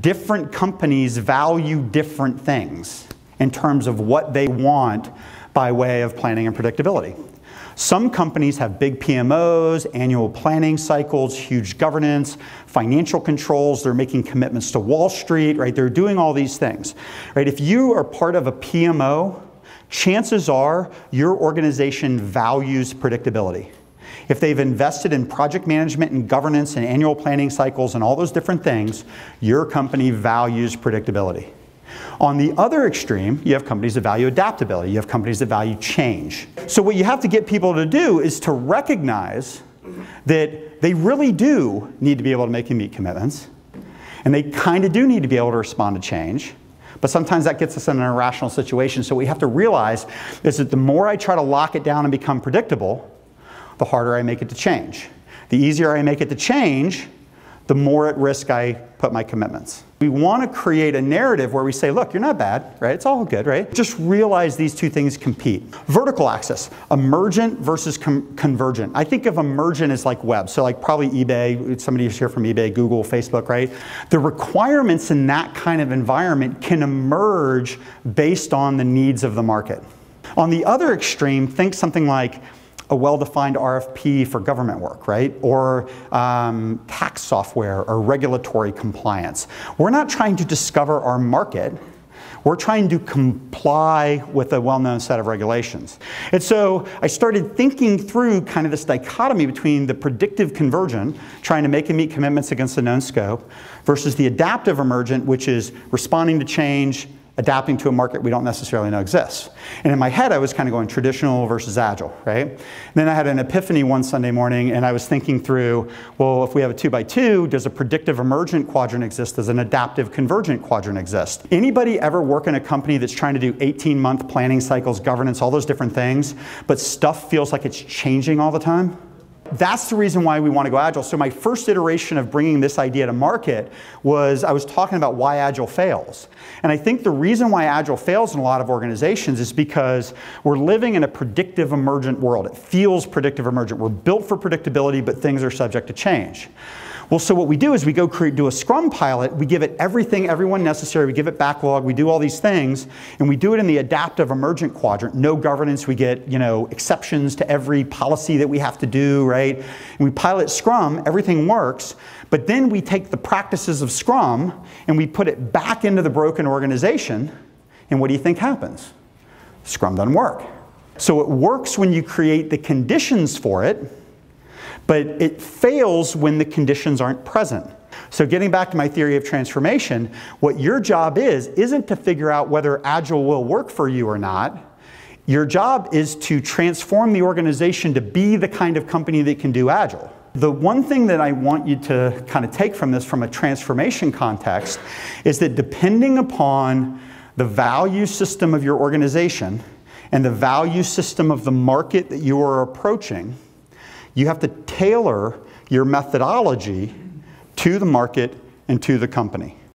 different companies value different things in terms of what they want by way of planning and predictability. Some companies have big PMOs, annual planning cycles, huge governance, financial controls. They're making commitments to Wall Street, right? They're doing all these things, right? If you are part of a PMO, chances are your organization values predictability. If they've invested in project management and governance and annual planning cycles and all those different things, your company values predictability. On the other extreme, you have companies that value adaptability. You have companies that value change. So what you have to get people to do is to recognize that they really do need to be able to make and meet commitments. And they kind of do need to be able to respond to change. But sometimes that gets us in an irrational situation. So what we have to realize is that the more I try to lock it down and become predictable, the harder I make it to change. The easier I make it to change, the more at risk I put my commitments. We want to create a narrative where we say, look, you're not bad, right? It's all good, right? Just realize these two things compete. Vertical axis, emergent versus convergent. I think of emergent as like web, so like probably eBay, somebody who's here from eBay, Google, Facebook, right? The requirements in that kind of environment can emerge based on the needs of the market. On the other extreme, think something like a well-defined RFP for government work, right? Or um, tax software or regulatory compliance. We're not trying to discover our market. We're trying to comply with a well-known set of regulations. And so I started thinking through kind of this dichotomy between the predictive convergent, trying to make and meet commitments against a known scope, versus the adaptive emergent, which is responding to change, adapting to a market we don't necessarily know exists. And in my head, I was kind of going traditional versus agile, right? And then I had an epiphany one Sunday morning, and I was thinking through, well, if we have a two by two, does a predictive emergent quadrant exist? Does an adaptive convergent quadrant exist? Anybody ever work in a company that's trying to do 18 month planning cycles, governance, all those different things, but stuff feels like it's changing all the time? That's the reason why we want to go agile. So my first iteration of bringing this idea to market was I was talking about why agile fails. And I think the reason why agile fails in a lot of organizations is because we're living in a predictive emergent world. It feels predictive emergent. We're built for predictability, but things are subject to change. Well, so what we do is we go create, do a Scrum pilot, we give it everything, everyone necessary, we give it backlog, we do all these things, and we do it in the adaptive emergent quadrant. No governance, we get you know exceptions to every policy that we have to do, right? And we pilot Scrum, everything works, but then we take the practices of Scrum and we put it back into the broken organization, and what do you think happens? Scrum doesn't work. So it works when you create the conditions for it, but it fails when the conditions aren't present. So getting back to my theory of transformation, what your job is, isn't to figure out whether Agile will work for you or not. Your job is to transform the organization to be the kind of company that can do Agile. The one thing that I want you to kind of take from this from a transformation context is that depending upon the value system of your organization and the value system of the market that you are approaching, you have to tailor your methodology to the market and to the company.